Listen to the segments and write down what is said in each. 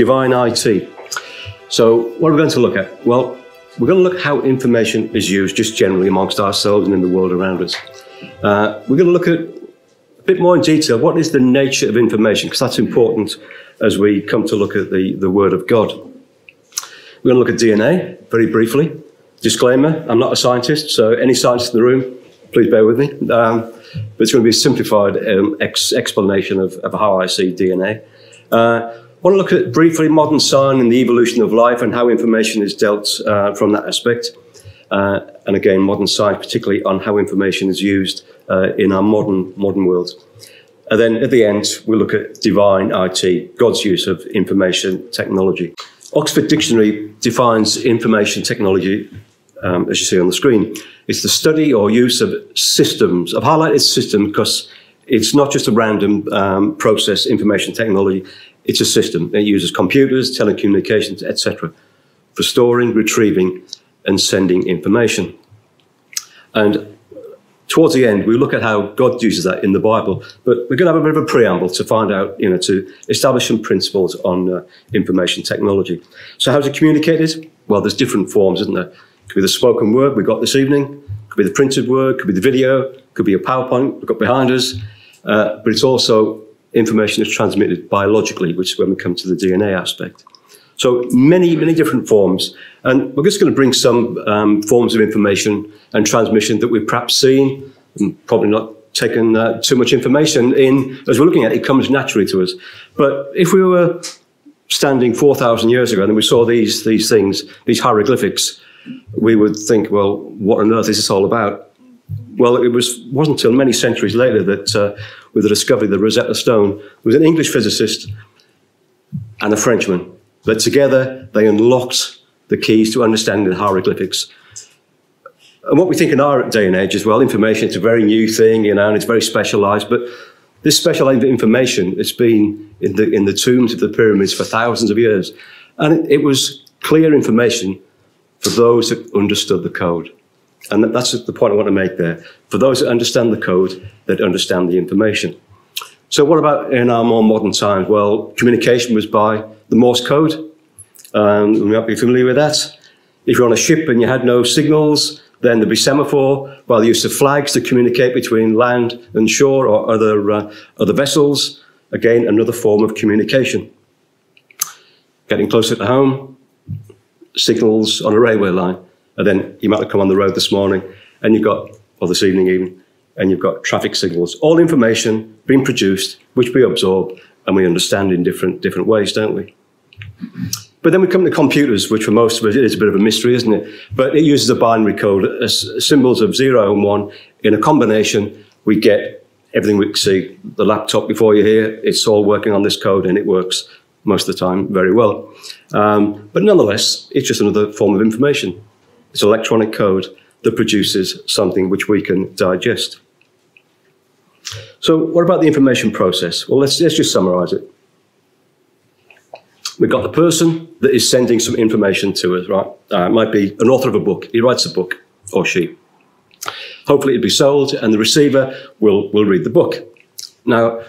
divine IT. So, what are we going to look at? Well, we're going to look at how information is used just generally amongst ourselves and in the world around us. Uh, we're going to look at a bit more in detail what is the nature of information, because that's important as we come to look at the, the Word of God. We're going to look at DNA very briefly. Disclaimer I'm not a scientist, so any scientists in the room, please bear with me. Um, but it's going to be a simplified um, ex- explanation of, of, how I see DNA. Uh, I want to look at briefly modern science and the evolution of life and how information is dealt uh, from that aspect. Uh, and again, modern science, particularly on how information is used uh, in our modern modern world. And then at the end, we look at divine IT, God's use of information technology. Oxford Dictionary defines information technology, um, as you see on the screen. It's the study or use of systems. I've highlighted system because it's not just a random um, process, information technology. It's a system. It uses computers, telecommunications, etc., for storing, retrieving, and sending information. And towards the end, we look at how God uses that in the Bible. But we're going to have a bit of a preamble to find out, you know, to establish some principles on uh, information technology. So, how's it communicated? Well, there's different forms, isn't there? It could be the spoken word we got this evening, could be the printed word, could be the video, could be a PowerPoint we've got behind us. Uh, but it's also information is transmitted biologically, which is when we come to the DNA aspect. So many, many different forms. And we're just going to bring some um, forms of information and transmission that we've perhaps seen, and probably not taken uh, too much information in as we're looking at it, it comes naturally to us. But if we were standing 4,000 years ago and we saw these, these things, these hieroglyphics, we would think, well, what on earth is this all about? Well, it was, wasn't until many centuries later that, uh, with the discovery of the Rosetta Stone, was an English physicist and a Frenchman But together they unlocked the keys to understanding the hieroglyphics. And what we think in our day and age as well, information, it's a very new thing, you know, and it's very specialized, but this specialized information, it's been in the, in the tombs of the pyramids for thousands of years. And it was clear information for those that understood the code. And that's the point I want to make there. For those that understand the code, that understand the information. So what about in our more modern times? Well, communication was by the Morse code. Um, you might be familiar with that. If you're on a ship and you had no signals, then there'd be semaphore, by the use of flags to communicate between land and shore or other, uh, other vessels. Again, another form of communication. Getting closer to home, signals on a railway line. And then you might have come on the road this morning and you've got, or this evening even, and you've got traffic signals. All information being produced, which we absorb and we understand in different, different ways, don't we? But then we come to computers, which for most of us is a bit of a mystery, isn't it? But it uses a binary code, as symbols of zero and one. In a combination, we get everything we can see. The laptop before you here, it's all working on this code and it works most of the time very well. Um, but nonetheless, it's just another form of information. It's electronic code that produces something which we can digest. So what about the information process? Well, let's, let's just summarize it. We've got the person that is sending some information to us, right? Uh, it might be an author of a book. He writes a book, or she. Hopefully it'll be sold, and the receiver will, will read the book. Now,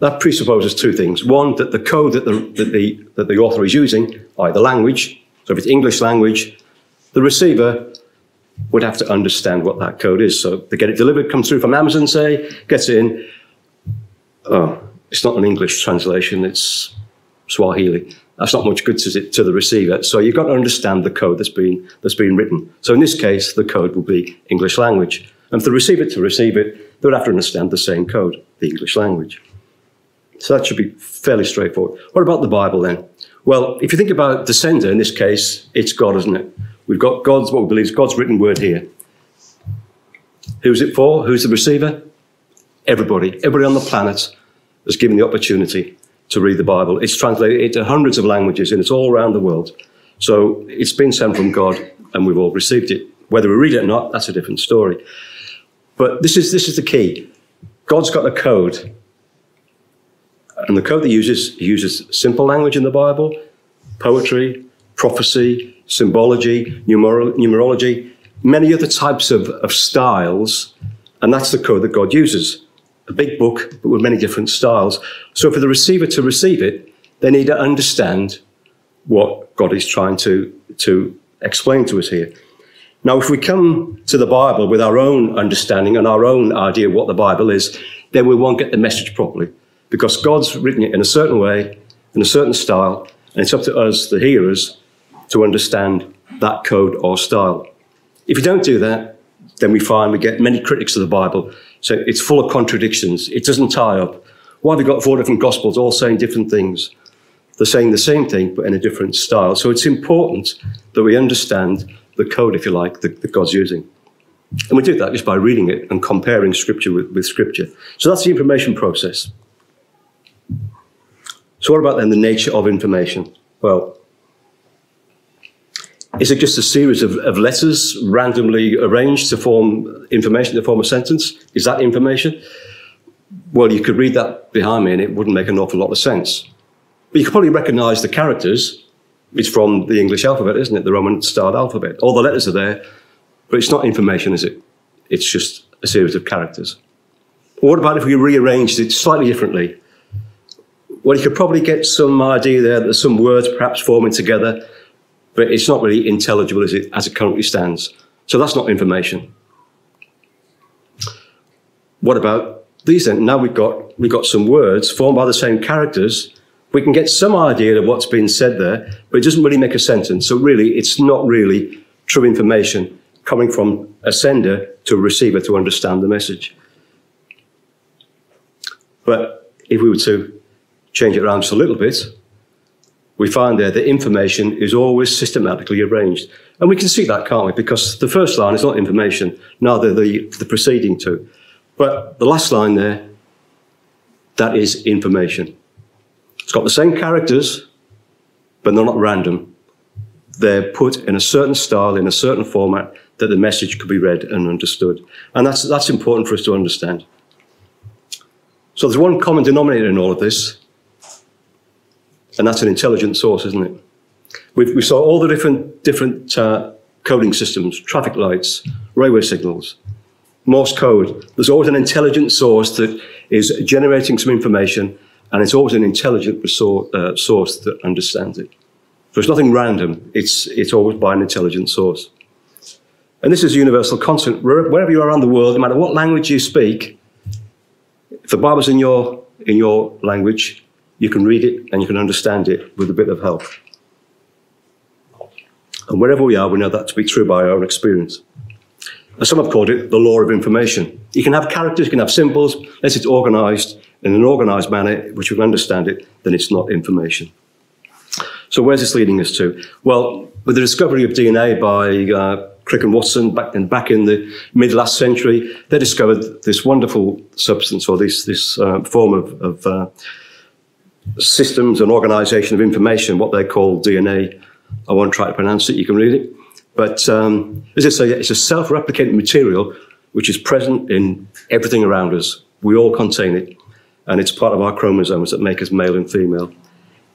that presupposes two things. One, that the code that the, that the, that the author is using, i.e. the language, so if it's English language, the receiver would have to understand what that code is. So they get it delivered, comes through from Amazon, say, gets in. Oh, it's not an English translation, it's Swahili. That's not much good to, to the receiver. So you've got to understand the code that's been, that's been written. So in this case, the code will be English language. And for the receiver to receive it, they would have to understand the same code, the English language. So that should be fairly straightforward. What about the Bible then? Well, if you think about the sender, in this case, it's God, isn't it? We've got God's, what we believe is God's written word here. Who's it for? Who's the receiver? Everybody. Everybody on the planet is given the opportunity to read the Bible. It's translated into hundreds of languages and it's all around the world. So it's been sent from God and we've all received it. Whether we read it or not, that's a different story. But this is, this is the key. God's got a code. And the code he uses, uses simple language in the Bible, poetry, prophecy, symbology, numer- numerology, many other types of, of styles, and that's the code that God uses. A big book, but with many different styles. So for the receiver to receive it, they need to understand what God is trying to, to explain to us here. Now, if we come to the Bible with our own understanding and our own idea of what the Bible is, then we won't get the message properly because God's written it in a certain way, in a certain style, and it's up to us, the hearers, to understand that code or style. If you don't do that, then we find we get many critics of the Bible. So it's full of contradictions. It doesn't tie up. Why have we got four different gospels all saying different things? They're saying the same thing, but in a different style. So it's important that we understand the code, if you like, that, that God's using. And we do that just by reading it and comparing scripture with, with scripture. So that's the information process. So what about then the nature of information? Well, is it just a series of, of letters randomly arranged to form information to form a sentence? Is that information? Well, you could read that behind me and it wouldn't make an awful lot of sense. But you could probably recognize the characters. It's from the English alphabet, isn't it? The Roman starred alphabet. All the letters are there, but it's not information, is it? It's just a series of characters. what about if we rearranged it slightly differently? Well, you could probably get some idea there that some words perhaps forming together, but it's not really intelligible as it, as it currently stands. So that's not information. What about these then? Now we've got, we've got some words formed by the same characters, we can get some idea of what's been said there, but it doesn't really make a sentence. So really, it's not really true information coming from a sender to a receiver to understand the message. But if we were to change it around just a little bit, we find there that information is always systematically arranged. And we can see that, can't we? Because the first line is not information, neither the, the preceding two. But the last line there, that is information. It's got the same characters, but they're not random. They're put in a certain style, in a certain format, that the message could be read and understood. And that's, that's important for us to understand. So there's one common denominator in all of this, and that's an intelligent source, isn't it? we we saw all the different, different uh, coding systems, traffic lights, railway signals, Morse code. There's always an intelligent source that is generating some information and it's always an intelligent resource, uh, source that understands it. So it's nothing random. It's, it's always by an intelligent source. And this is a universal constant. Wherever you are around the world, no matter what language you speak, if the Bible's in your, in your language, you can read it and you can understand it with a bit of help. And wherever we are, we know that to be true by our own experience. As some have called it, the law of information. You can have characters, you can have symbols, unless it's organized in an organized manner, which you can understand it, then it's not information. So where's this leading us to? Well, with the discovery of DNA by uh, Crick and Watson back in, back in the mid last century, they discovered this wonderful substance or this, this uh, form of, of uh, systems and organization of information, what they call DNA. I won't try to pronounce it, you can read it. But um, as I say, it's a self replicating material which is present in everything around us. We all contain it and it's part of our chromosomes that make us male and female.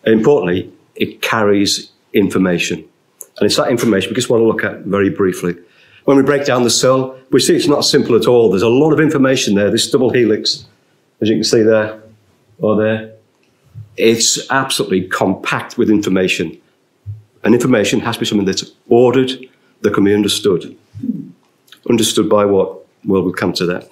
And importantly, it carries information. And it's that information we just want to look at very briefly. When we break down the cell, we see it's not simple at all. There's a lot of information there. This double helix, as you can see there or there, it's absolutely compact with information. And information has to be something that's ordered, that can be understood. Understood by what? Well, we'll come to that.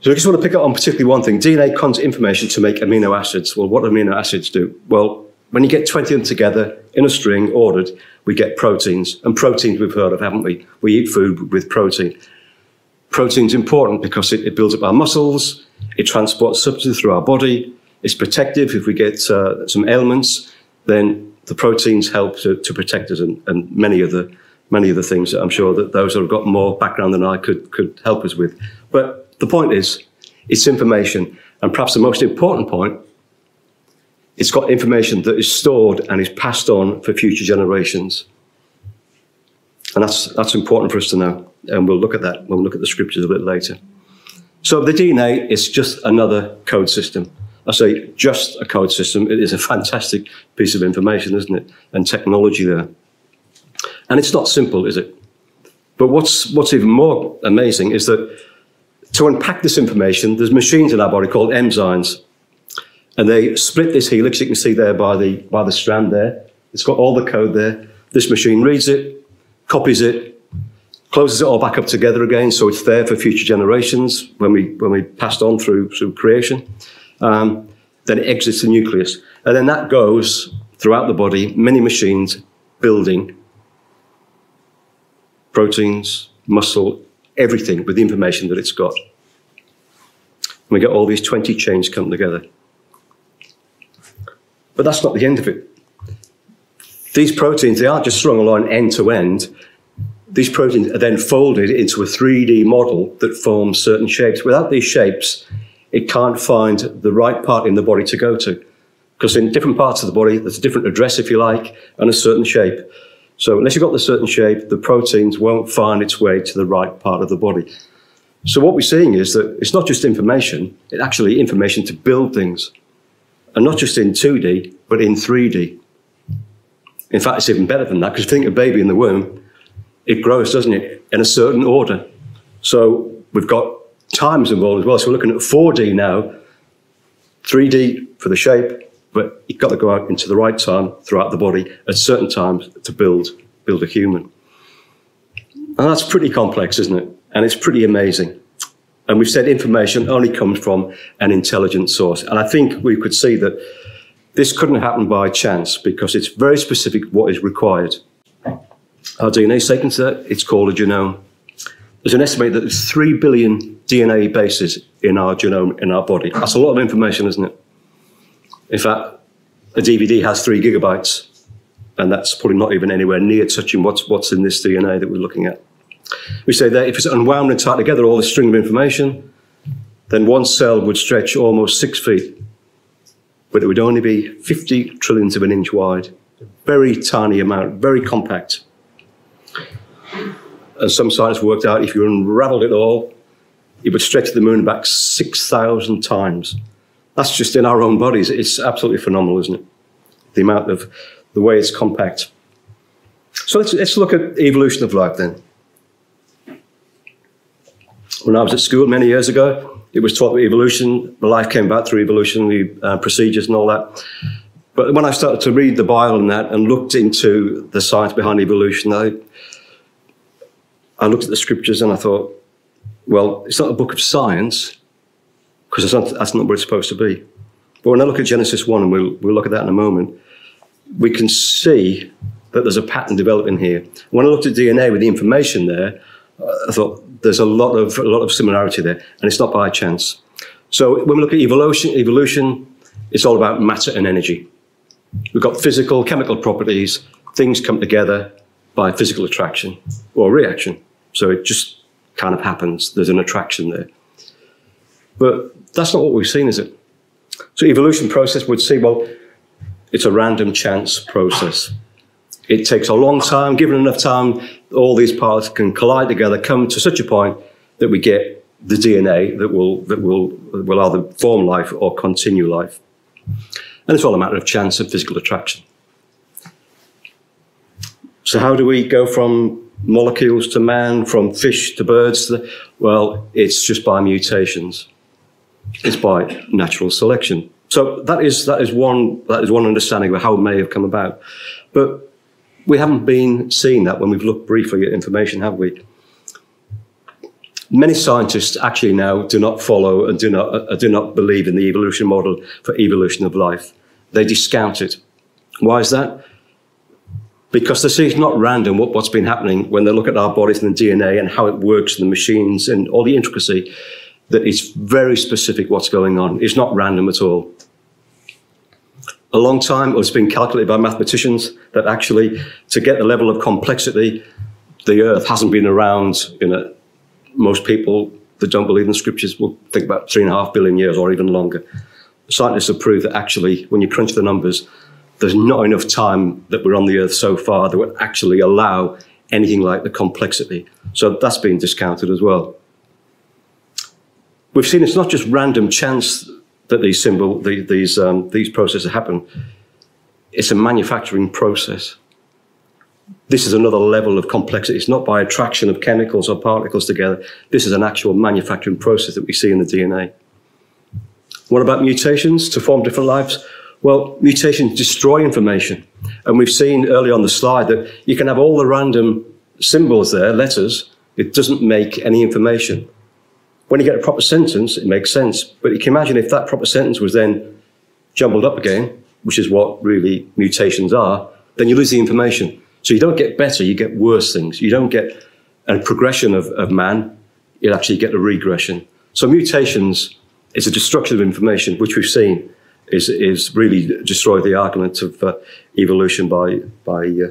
So I just want to pick up on particularly one thing. DNA contains information to make amino acids. Well, what amino acids do? Well, when you get 20 of them together in a string ordered, we get proteins. And proteins we've heard of, haven't we? We eat food with protein. Protein's important because it, it builds up our muscles, it transports substances through our body, it's protective if we get uh, some ailments, then the proteins help to, to protect us and, and many other many of the things that I'm sure that those who have got more background than I could could help us with. But the point is, it's information. And perhaps the most important point, it's got information that is stored and is passed on for future generations. And that's, that's important for us to know. And we'll look at that when we look at the scriptures a bit later. So the DNA is just another code system. I say just a code system. It is a fantastic piece of information, isn't it? And technology there. And it's not simple, is it? But what's, what's even more amazing is that to unpack this information, there's machines in our body called enzymes. And they split this helix, you can see there by the, by the strand there. It's got all the code there. This machine reads it, copies it, closes it all back up together again, so it's there for future generations when we, when we passed on through, through creation. Um, then it exits the nucleus. And then that goes throughout the body, many machines building proteins, muscle, everything with the information that it's got. And we get all these 20 chains come together. But that's not the end of it. These proteins, they aren't just strung along end to end. These proteins are then folded into a 3D model that forms certain shapes. Without these shapes, it can't find the right part in the body to go to. Because in different parts of the body, there's a different address, if you like, and a certain shape. So unless you've got the certain shape, the proteins won't find its way to the right part of the body. So what we're seeing is that it's not just information, it's actually information to build things. And not just in 2D, but in 3D. In fact, it's even better than that, because you think of a baby in the womb, it grows, doesn't it, in a certain order. So we've got times involved as well. So we're looking at 4D now, 3D for the shape, but you've got to go out into the right time throughout the body at certain times to build, build a human. And that's pretty complex, isn't it? And it's pretty amazing. And we've said information only comes from an intelligent source. And I think we could see that this couldn't happen by chance because it's very specific what is required. Our DNA sequence there, it's called a genome. There's an estimate that there's 3 billion DNA bases in our genome, in our body. That's a lot of information, isn't it? In fact, a DVD has three gigabytes, and that's probably not even anywhere near touching what's, what's in this DNA that we're looking at. We say that if it's unwound and tied together, all this string of information, then one cell would stretch almost six feet, but it would only be 50 trillionths of an inch wide. A very tiny amount, very compact. And some scientists worked out if you unraveled it all, it would stretch the moon back 6,000 times. That's just in our own bodies. It's absolutely phenomenal, isn't it? The amount of, the way it's compact. So let's, let's look at evolution of life then. When I was at school many years ago, it was taught that evolution, life came about through evolutionary uh, procedures and all that. But when I started to read the Bible and that and looked into the science behind evolution, I, I looked at the scriptures and I thought, well, it's not a book of science, because that's not, that's not where it's supposed to be. But when I look at Genesis 1, and we'll, we'll look at that in a moment, we can see that there's a pattern developing here. When I looked at DNA with the information there, I thought there's a lot of, a lot of similarity there, and it's not by chance. So when we look at evolution, evolution, it's all about matter and energy. We've got physical, chemical properties, things come together by physical attraction or reaction. So it just kind of happens. There's an attraction there. But that's not what we've seen, is it? So evolution process would say, well, it's a random chance process. It takes a long time. Given enough time, all these parts can collide together, come to such a point that we get the DNA that will that will will either form life or continue life. And it's all a matter of chance and physical attraction. So how do we go from molecules to man, from fish to birds? To the, well, it's just by mutations. It's by natural selection. So that is that is one that is one understanding of how it may have come about. But we haven't been seeing that when we've looked briefly at information, have we? Many scientists actually now do not follow and do not uh, do not believe in the evolution model for evolution of life. They discount it. Why is that? because they see it's not random what, what's been happening when they look at our bodies and the DNA and how it works and the machines and all the intricacy, that it's very specific what's going on. It's not random at all. A long time it's been calculated by mathematicians that actually to get the level of complexity, the earth hasn't been around, you know, most people that don't believe in the scriptures will think about three and a half billion years or even longer. Scientists have proved that actually, when you crunch the numbers, there's not enough time that we're on the earth so far that would actually allow anything like the complexity. So that's been discounted as well. We've seen it's not just random chance that these symbol, the, these, um, these processes happen. It's a manufacturing process. This is another level of complexity. It's not by attraction of chemicals or particles together. This is an actual manufacturing process that we see in the DNA. What about mutations to form different lives? Well, mutations destroy information. And we've seen earlier on the slide that you can have all the random symbols there, letters, it doesn't make any information. When you get a proper sentence, it makes sense. But you can imagine if that proper sentence was then jumbled up again, which is what really mutations are, then you lose the information. So you don't get better, you get worse things. You don't get a progression of, of man, you actually get a regression. So mutations is a destruction of information, which we've seen is, is really destroy the argument of uh, evolution by, by uh,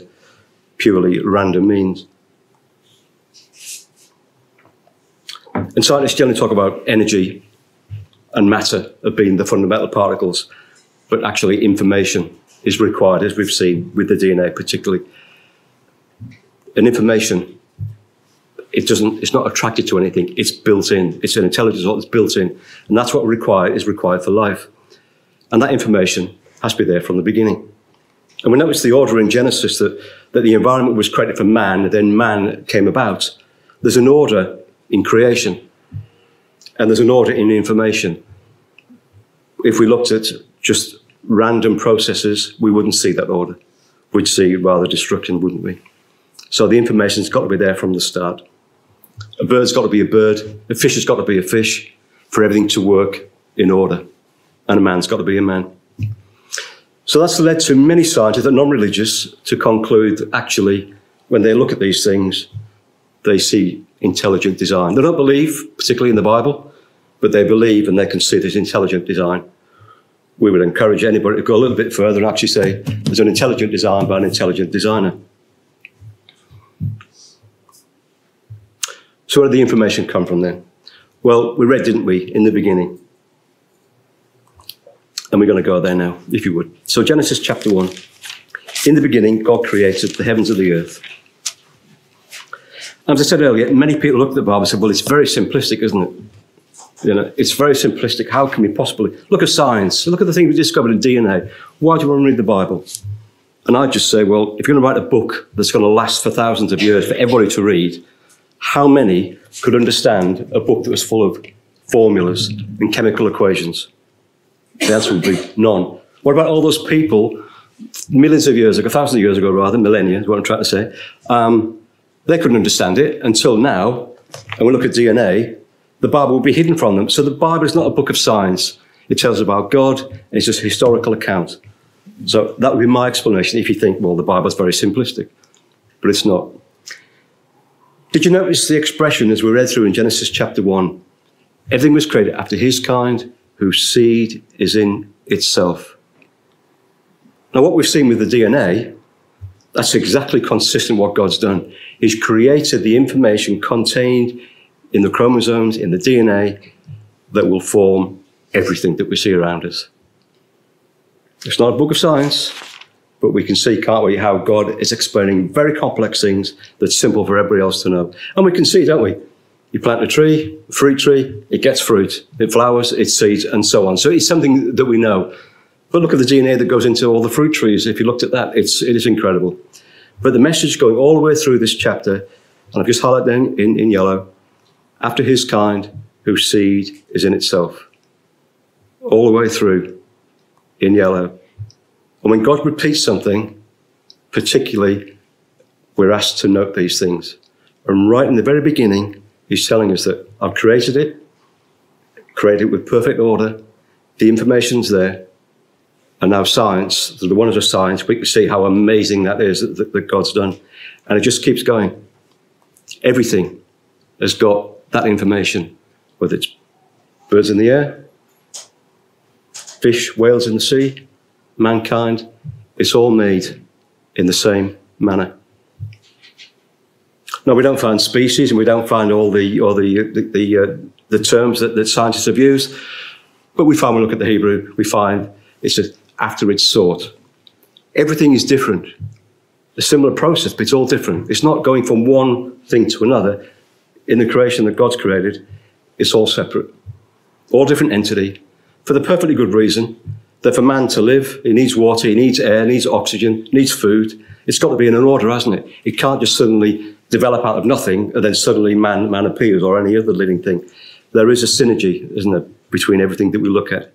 purely random means. And scientists generally talk about energy and matter of being the fundamental particles, but actually information is required, as we've seen with the DNA particularly. And information, it doesn't, it's not attracted to anything, it's built in. It's an intelligence that's built in. And that's what required, is required for life. And that information has to be there from the beginning. And we notice the order in Genesis that, that the environment was created for man, then man came about. There's an order in creation, and there's an order in information. If we looked at just random processes, we wouldn't see that order. We'd see rather destruction, wouldn't we? So the information's got to be there from the start. A bird's got to be a bird, a fish has got to be a fish for everything to work in order, and a man's got to be a man. So that's led to many scientists, that non-religious, to conclude that actually, when they look at these things, they see intelligent design. They don't believe, particularly in the Bible, but they believe and they can see this intelligent design. We would encourage anybody to go a little bit further and actually say there's an intelligent design by an intelligent designer. So where did the information come from then? Well, we read, didn't we, in the beginning? And we're going to go there now, if you would. So, Genesis chapter 1. In the beginning, God created the heavens and the earth. As I said earlier, many people look at the Bible and say, well, it's very simplistic, isn't it? You know, it's very simplistic. How can we possibly look at science? Look at the things we discovered in DNA. Why do you want to read the Bible? And I just say, well, if you're going to write a book that's going to last for thousands of years for everybody to read, how many could understand a book that was full of formulas and chemical equations? The answer would be none. What about all those people, millions of years ago, thousands of years ago rather, millennia is what I'm trying to say, um, they couldn't understand it until now, and we look at DNA, the Bible will be hidden from them. So the Bible is not a book of science. It tells about God, it's just a historical account. So that would be my explanation if you think, well, the Bible is very simplistic. But it's not. Did you notice the expression as we read through in Genesis chapter 1? Everything was created after his kind, whose seed is in itself. Now, what we've seen with the DNA, that's exactly consistent what God's done. He's created the information contained in the chromosomes, in the DNA, that will form everything that we see around us. It's not a book of science, but we can see, can't we, how God is explaining very complex things that's simple for everybody else to know. And we can see, don't we? You plant a tree, a fruit tree, it gets fruit, it flowers, it seeds, and so on. So it's something that we know. But look at the DNA that goes into all the fruit trees. If you looked at that, it's, it is incredible. But the message going all the way through this chapter, and I've just highlighted in, in, in yellow, after his kind, whose seed is in itself. All the way through in yellow. And when God repeats something, particularly, we're asked to note these things. And right in the very beginning, He's telling us that I've created it, created it with perfect order, the information's there, and now science, the wonders of science, we can see how amazing that is that, that God's done. And it just keeps going. Everything has got that information, whether it's birds in the air, fish, whales in the sea, mankind, it's all made in the same manner. No, we don't find species, and we don't find all the all the the, the, uh, the terms that, that scientists have used. But we find when we look at the Hebrew, we find it's just after its sort. Everything is different. A similar process, but it's all different. It's not going from one thing to another. In the creation that God's created, it's all separate, all different entity, for the perfectly good reason that for man to live, he needs water, he needs air, he needs oxygen, needs food. It's got to be in an order, hasn't it? It can't just suddenly develop out of nothing and then suddenly man, man appears or any other living thing. There is a synergy, isn't there, between everything that we look at.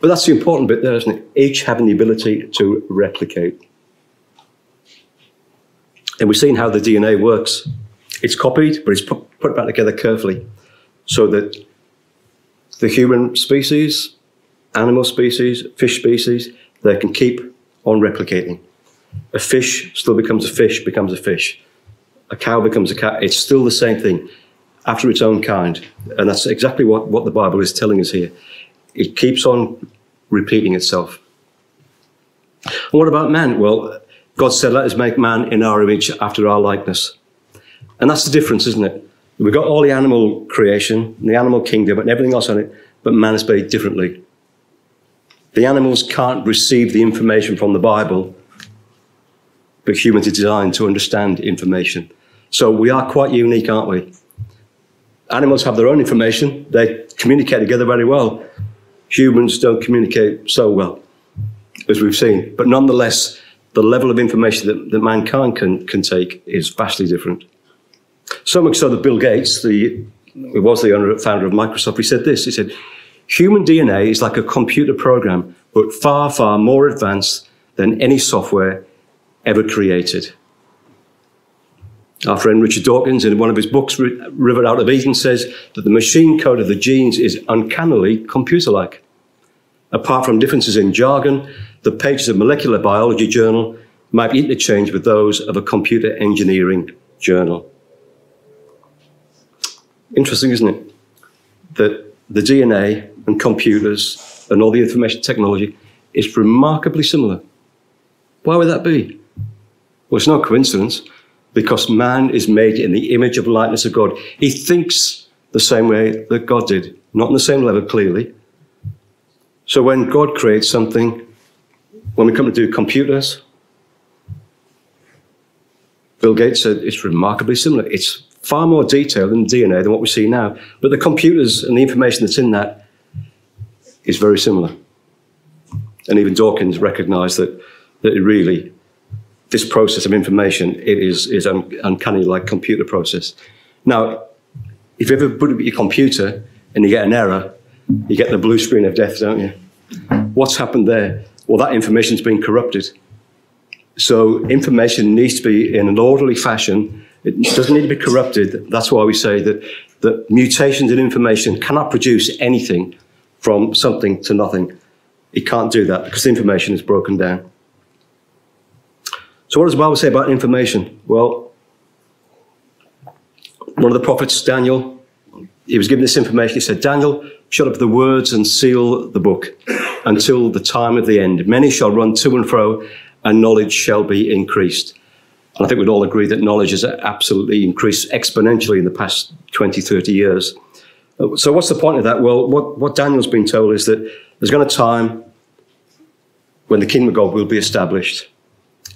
But that's the important bit there, isn't it? Each having the ability to replicate. And we've seen how the DNA works. It's copied, but it's put, back together carefully so that the human species, animal species, fish species, they can keep on replicating. A fish still becomes a fish, becomes a fish. A cow becomes a cow. It's still the same thing after its own kind. And that's exactly what, what the Bible is telling us here. It keeps on repeating itself. What about man? Well, God said, let us make man in our image after our likeness. And that's the difference, isn't it? We've got all the animal creation, the animal kingdom, and everything else on it, but man is made differently. The animals can't receive the information from the Bible, but humans are designed to understand information. So we are quite unique, aren't we? Animals have their own information, they communicate together very well. Humans don't communicate so well, as we've seen. But nonetheless, the level of information that, that mankind can, can take is vastly different. So much so that Bill Gates, the, who was the founder of Microsoft, he said this. He said, human DNA is like a computer program, but far, far more advanced than any software ever created. Our friend Richard Dawkins, in one of his books, River Out of Eden, says that the machine code of the genes is uncannily computer like. Apart from differences in jargon, the pages of molecular biology journal might be interchanged with those of a computer engineering journal. Interesting, isn't it? That the DNA and computers and all the information technology is remarkably similar. Why would that be? Well, it's no coincidence because man is made in the image of likeness of God. He thinks the same way that God did, not on the same level, clearly. So when God creates something, when we come to do computers, Bill Gates said it's remarkably similar. It's far more detailed in DNA than what we see now. But the computers and the information that's in that is very similar. And even Dawkins recognized that, that it really, this process of information, it is, is un, uncanny like computer process. Now, if you ever put your computer and you get an error, you get the blue screen of death, don't you? What's happened there? Well, that information's been corrupted. So information needs to be in an orderly fashion it doesn't need to be corrupted. That's why we say that, that mutations in information cannot produce anything from something to nothing. It can't do that because the information is broken down. So what does the Bible say about information? Well, one of the prophets, Daniel, he was given this information. He said, Daniel, shut up the words and seal the book until the time of the end. Many shall run to and fro, and knowledge shall be increased. And I think we'd all agree that knowledge has absolutely increased exponentially in the past 20, 30 years. So what's the point of that? Well, what, what Daniel's been told is that there's going to be a time when the kingdom of God will be established.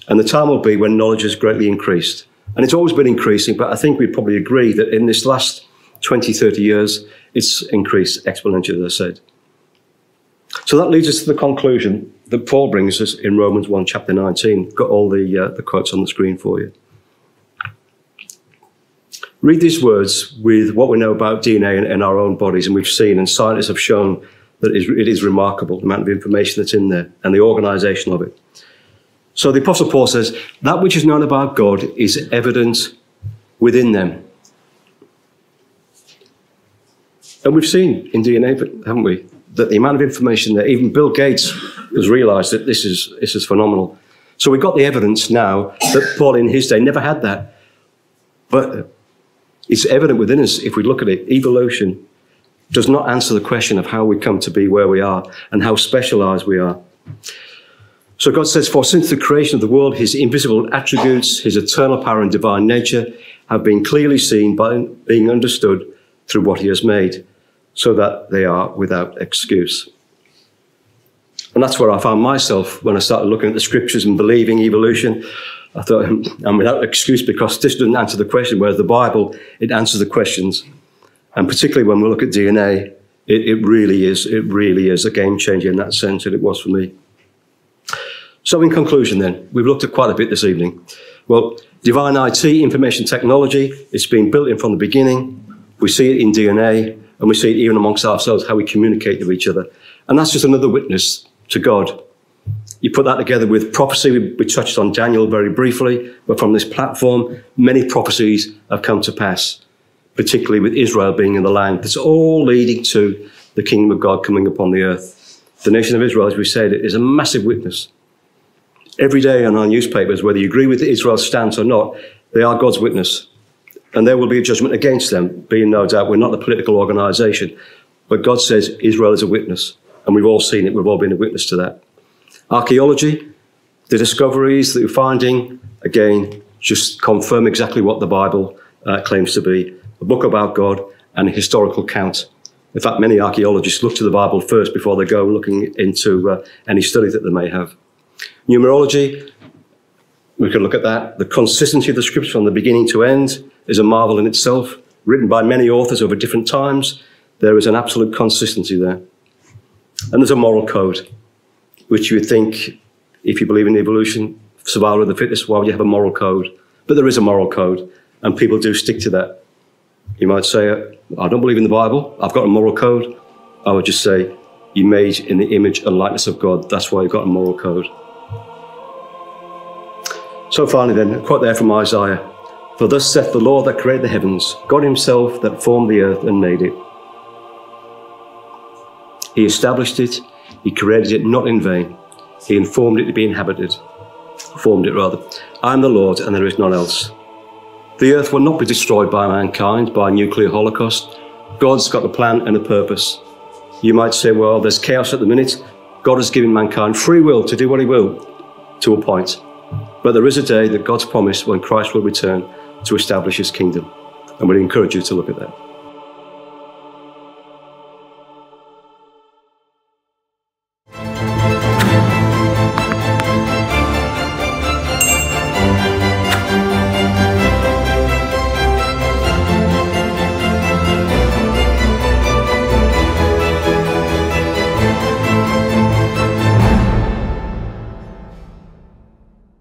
And the time will be when knowledge has greatly increased. And it's always been increasing, but I think we'd probably agree that in this last 20, 30 years, it's increased exponentially, as I said. So that leads us to the conclusion that Paul brings us in Romans 1, chapter 19. Got all the, uh, the quotes on the screen for you. Read these words with what we know about DNA in, in our own bodies, and we've seen, and scientists have shown that it is remarkable the amount of information that's in there and the organization of it. So the Apostle Paul says, That which is known about God is evident within them. And we've seen in DNA, haven't we? that the amount of information that even Bill Gates has realized that this is, this is phenomenal. So we've got the evidence now that Paul in his day never had that. But it's evident within us if we look at it. Evolution does not answer the question of how we come to be where we are and how specialized we are. So God says, For since the creation of the world, his invisible attributes, his eternal power and divine nature have been clearly seen by being understood through what he has made so that they are without excuse. And that's where I found myself when I started looking at the scriptures and believing evolution. I thought hmm, I'm without excuse because this doesn't answer the question, whereas the Bible, it answers the questions. And particularly when we look at DNA, it, it really is, it really is a game changer in that sense, and it was for me. So in conclusion then, we've looked at quite a bit this evening. Well, divine IT, information technology, it's been built in from the beginning. We see it in DNA, and we see it even amongst ourselves, how we communicate with each other. And that's just another witness to God. You put that together with prophecy. We, we touched on Daniel very briefly, but from this platform, many prophecies have come to pass, particularly with Israel being in the land. It's all leading to the kingdom of God coming upon the earth. The nation of Israel, as we said, is a massive witness. Every day in our newspapers, whether you agree with Israel's stance or not, they are God's witness. And there will be a judgment against them, being no doubt we're not a political organization. But God says Israel is a witness. And we've all seen it, we've all been a witness to that. Archaeology, the discoveries that we're finding, again, just confirm exactly what the Bible uh, claims to be a book about God and a historical count. In fact, many archaeologists look to the Bible first before they go looking into uh, any study that they may have. Numerology, we can look at that. The consistency of the scripture from the beginning to end is a marvel in itself, written by many authors over different times. There is an absolute consistency there. And there's a moral code, which you would think, if you believe in evolution, survival of the fittest, why would you have a moral code? But there is a moral code, and people do stick to that. You might say, I don't believe in the Bible, I've got a moral code. I would just say, you made in the image and likeness of God, that's why you've got a moral code. So finally then, a quote there from Isaiah. For thus saith the Lord that created the heavens, God himself that formed the earth and made it. He established it, he created it not in vain. He informed it to be inhabited, formed it rather. I am the Lord and there is none else. The earth will not be destroyed by mankind by a nuclear holocaust. God's got a plan and a purpose. You might say, well, there's chaos at the minute. God has given mankind free will to do what he will to a point. But there is a day that God's promised when Christ will return to establish his kingdom. And we encourage you to look at that.